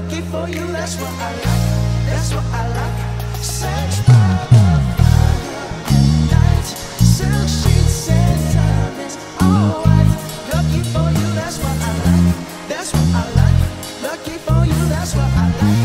Lucky for you, that's what I like. That's what I like. Sex by the fire night, silk sheets and diamonds, all white. Lucky for you, that's what I like. That's what I like. Lucky for you, that's what I like.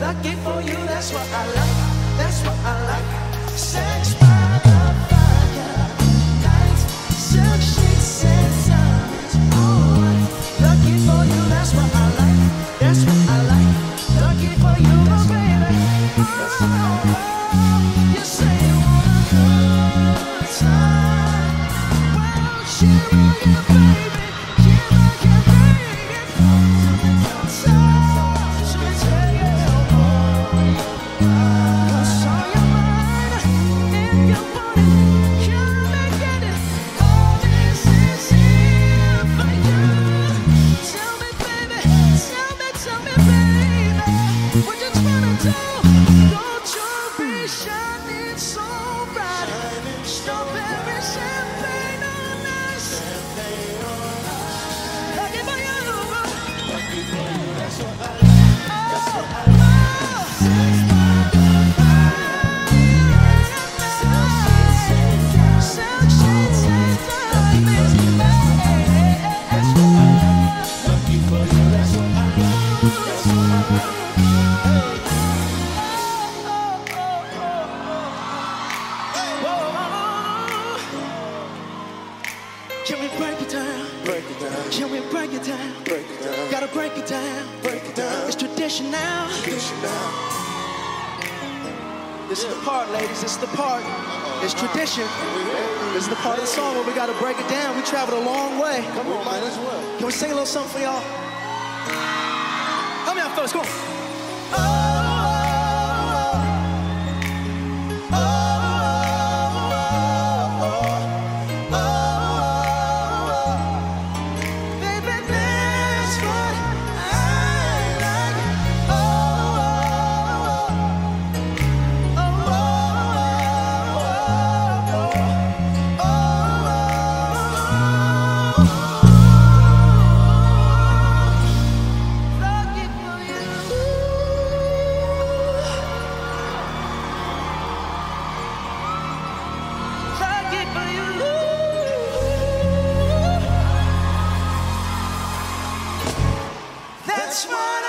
Lucky for you, that's what I like. That's what I like. Sex by the fire, for you, that's what I like. That's what I like. Lucky for you, my baby. Oh, you good Can we break it down? Break it down, Can we break it down? break it down, Gotta break it down. break it down. It's tradition now. It down. This is the part, ladies. This is the part. It's tradition. This is the part of the song where we gotta break it down. We traveled a long way. Come on, might as well. Can we sing a little something for y'all? Help me out, fellas. Come on. Oh, That's what